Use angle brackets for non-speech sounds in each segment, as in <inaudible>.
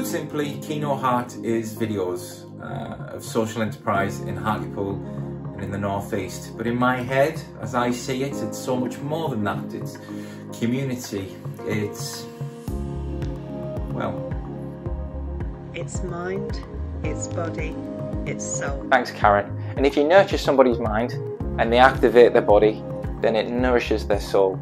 Put simply, KinoHart is videos uh, of social enterprise in Hartlepool and in the northeast. But in my head, as I see it, it's so much more than that. It's community. It's well. It's mind, it's body, it's soul. Thanks, Karen. And if you nurture somebody's mind and they activate their body, then it nourishes their soul.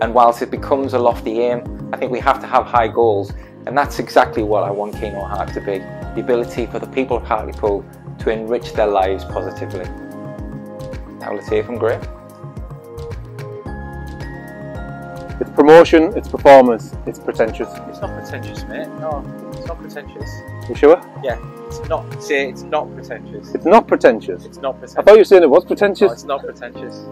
And whilst it becomes a lofty aim, I think we have to have high goals. And that's exactly what I want KinoHart to be. The ability for the people of Hartlepool to enrich their lives positively. Now let's hear from Graeme. It's promotion, it's performance, it's pretentious. It's not pretentious, mate. No, it's not pretentious. You sure? Yeah, it's not. Say it's not pretentious. It's not pretentious. It's not pretentious. I thought you were saying it was No, pretentious. it's not pretentious.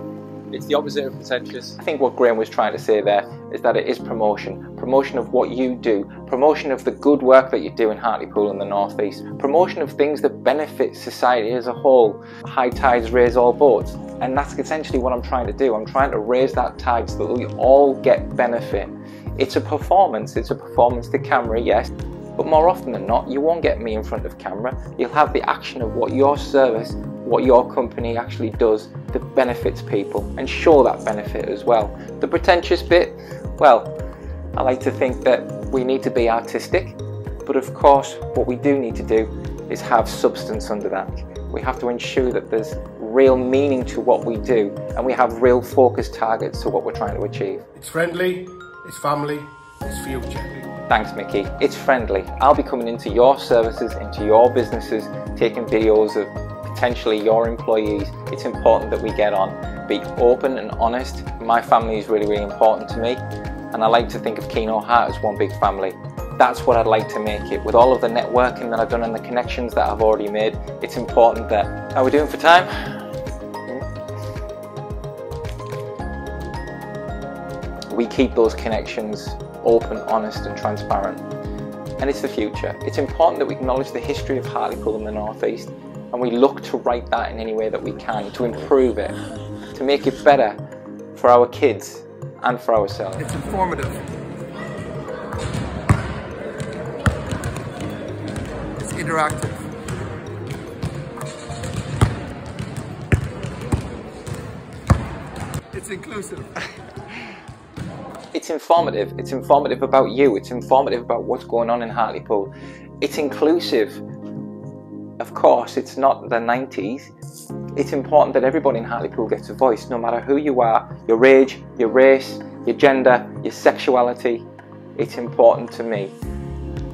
It's the opposite of pretentious. I think what Graeme was trying to say there is that it is promotion. Promotion of what you do, promotion of the good work that you do in Hartlepool and the North East, promotion of things that benefit society as a whole. High tides raise all boats. And that's essentially what I'm trying to do. I'm trying to raise that tide so that we all get benefit. It's a performance, it's a performance to camera, yes. But more often than not, you won't get me in front of camera. You'll have the action of what your service, what your company actually does that benefits people and show that benefit as well. The pretentious bit, well, I like to think that we need to be artistic, but of course, what we do need to do is have substance under that. We have to ensure that there's real meaning to what we do and we have real focused targets to what we're trying to achieve. It's friendly, it's family, it's future. Thanks, Mickey. It's friendly. I'll be coming into your services, into your businesses, taking videos of potentially your employees. It's important that we get on, be open and honest. My family is really, really important to me, and I like to think of KinoHart as one big family. That's what I'd like to make it. With all of the networking that I've done and the connections that I've already made, it's important that. Are we doing for time? We keep those connections open, honest, and transparent. And it's the future. It's important that we acknowledge the history of Hartlepool in the North East and we look to write that in any way that we can to improve it, to make it better for our kids and for ourselves. It's informative. It's interactive. It's inclusive. <laughs> It's informative. It's informative about you. It's informative about what's going on in Hartlepool. It's inclusive. Of course, it's not the 90s. It's important that everybody in Hartlepool gets a voice, no matter who you are, your age, your race, your gender, your sexuality. It's important to me.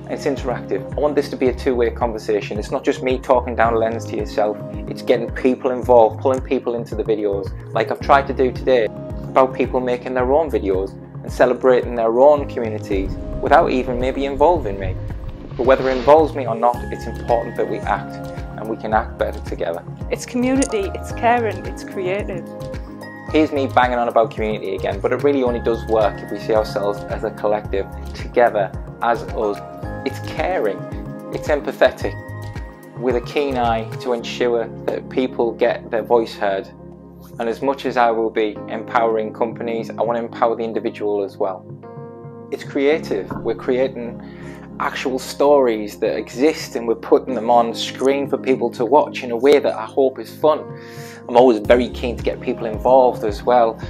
It's interactive. I want this to be a two-way conversation. It's not just me talking down a lens to yourself. It's getting people involved, pulling people into the videos, like I've tried to do today, about people making their own videos and celebrating their own communities without even maybe involving me. But whether it involves me or not, it's important that we act and we can act better together. It's community, it's caring, it's creative. Here's me banging on about community again, but it really only does work if we see ourselves as a collective, together, as us. It's caring, it's empathetic, with a keen eye to ensure that people get their voice heard. And as much as I will be empowering companies, I want to empower the individual as well. It's creative. We're creating actual stories that exist and we're putting them on screen for people to watch in a way that I hope is fun. I'm always very keen to get people involved as well.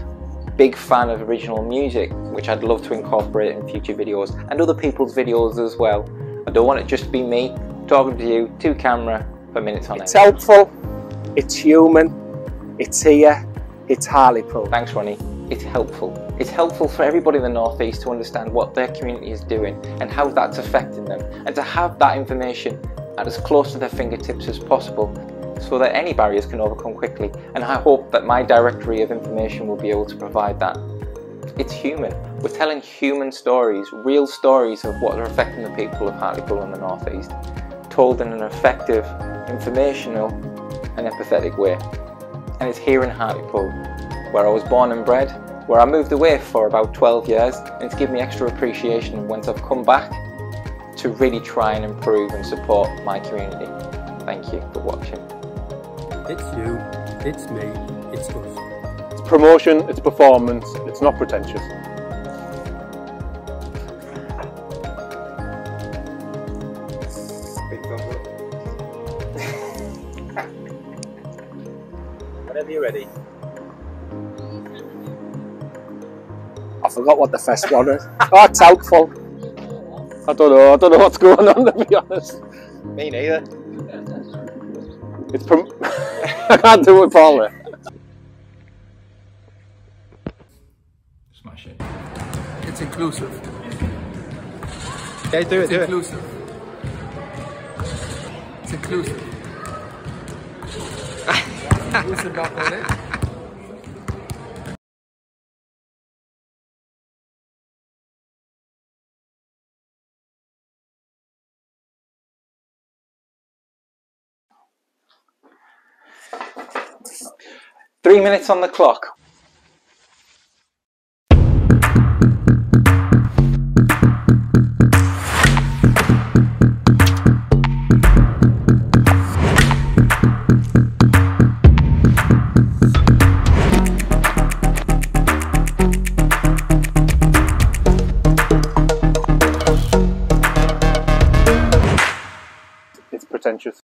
Big fan of original music, which I'd love to incorporate in future videos and other people's videos as well. I don't want it just to be me talking to you to camera for minutes on end. It's helpful, it's human, it's here, it's Hartlepool. Thanks, Ronnie. It's helpful. It's helpful for everybody in the North East to understand what their community is doing and how that's affecting them, and to have that information at as close to their fingertips as possible so that any barriers can overcome quickly. And I hope that my directory of information will be able to provide that. It's human. We're telling human stories, real stories of what are affecting the people of Hartlepool and the North East, told in an effective, informational, and empathetic way. And it's here in Hartlepool, where I was born and bred, where I moved away for about 12 years, and it's given me extra appreciation once I've come back to really try and improve and support my community. Thank you for watching. It's you, it's me, it's us. It's promotion, it's performance, it's not pretentious. Whenever you're ready. Forgot what the first one is. Oh, it's doubtful. I don't know. I don't know what's going on to be honest. Me neither. It's prom- <laughs> I can't do it properly. Smash it. It's inclusive. Okay, do it, It's do it. inclusive. It's inclusive. <laughs> inclusive not it. Three minutes on the clock. It's pretentious.